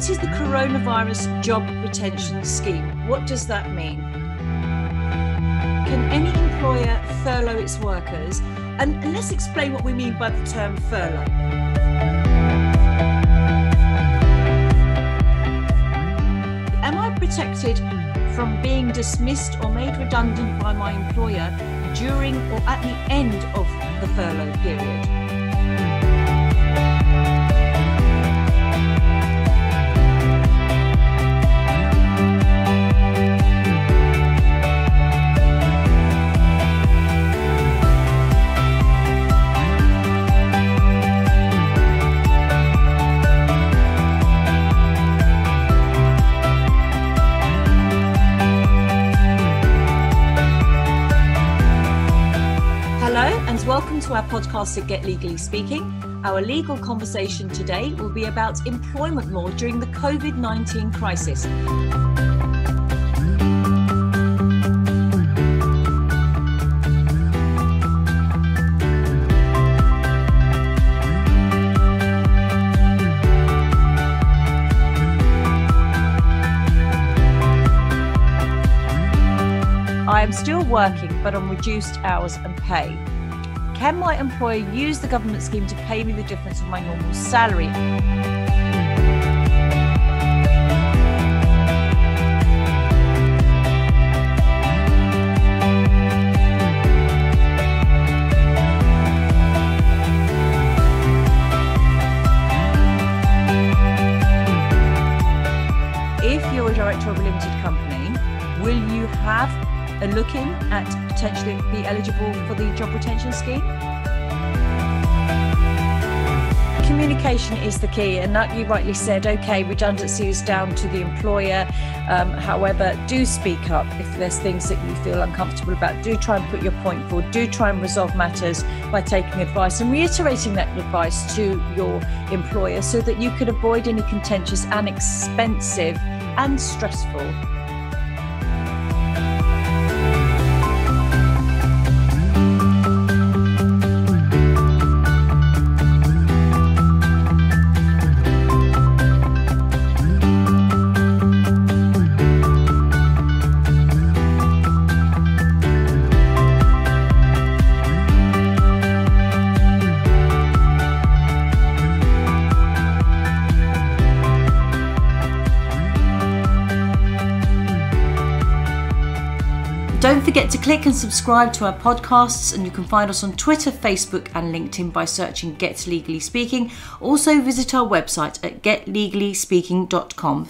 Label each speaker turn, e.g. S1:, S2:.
S1: What is the coronavirus job retention scheme? What does that mean? Can any employer furlough its workers? And, and let's explain what we mean by the term furlough. Am I protected from being dismissed or made redundant by my employer during or at the end of the furlough period? Welcome to our podcast at Get Legally Speaking. Our legal conversation today will be about employment law during the COVID 19 crisis. I am still working, but on reduced hours and pay. Can my employer use the government scheme to pay me the difference of my normal salary? If you're a director of a limited company, will you have a looking at potentially be eligible for the job retention scheme? Communication is the key, and like you rightly said, okay, redundancy is down to the employer. Um, however, do speak up if there's things that you feel uncomfortable about. Do try and put your point forward. Do try and resolve matters by taking advice and reiterating that advice to your employer so that you can avoid any contentious and expensive and stressful Don't forget to click and subscribe to our podcasts, and you can find us on Twitter, Facebook, and LinkedIn by searching Get Legally Speaking. Also, visit our website at getlegallyspeaking.com.